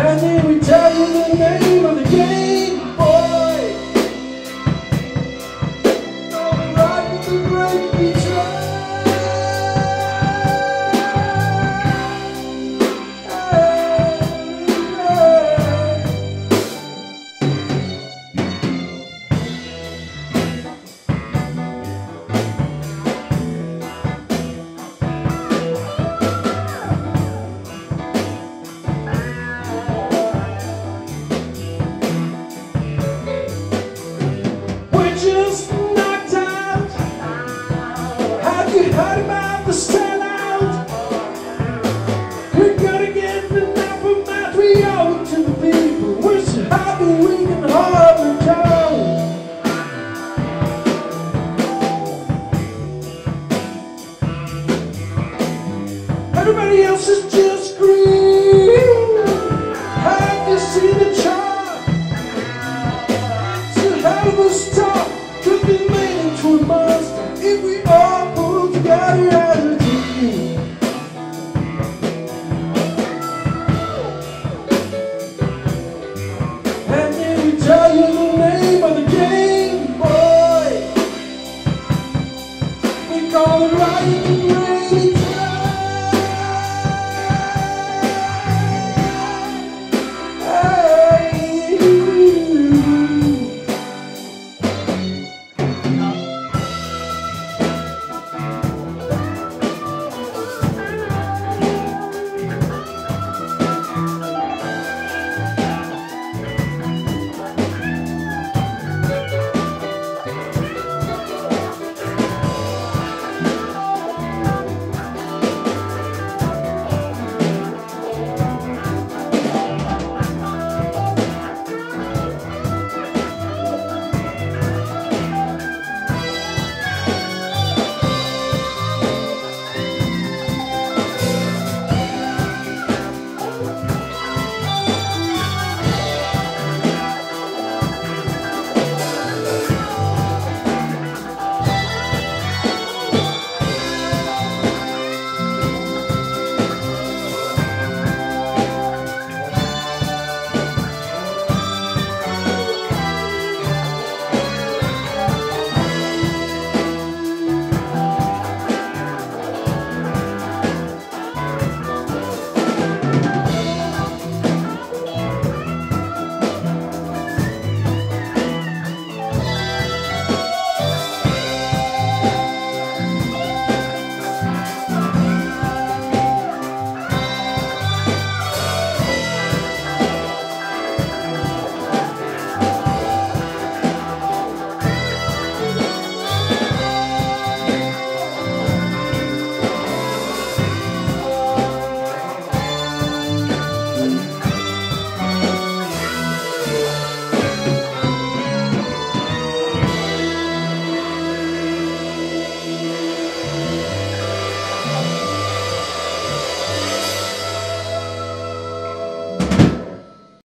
And then we tell Everybody else is just green. Have you seen the chart? To have a star could be made into a monster if we all pull together as a team. And then we tell you the name of the game, boy. We call it right.